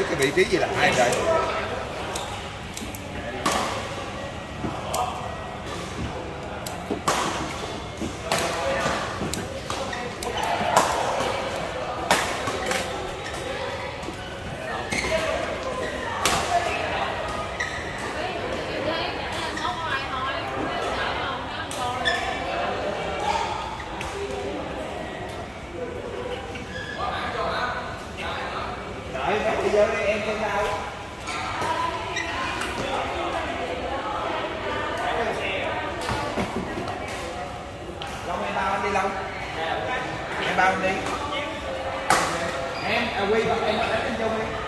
biết cái vị trí gì là hai rồi đi em đâu Long em bao anh đi Long Em bao anh đi Em, à Quy, em em em chung đi